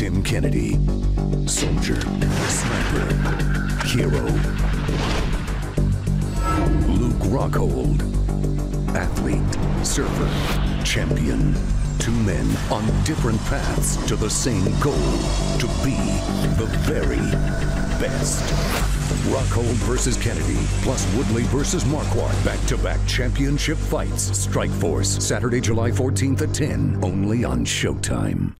Tim Kennedy, soldier, sniper, hero. Luke Rockhold, athlete, surfer, champion. Two men on different paths to the same goal to be the very best. Rockhold versus Kennedy, plus Woodley versus Marquardt. Back to back championship fights. Strikeforce, Saturday, July 14th at 10, only on Showtime.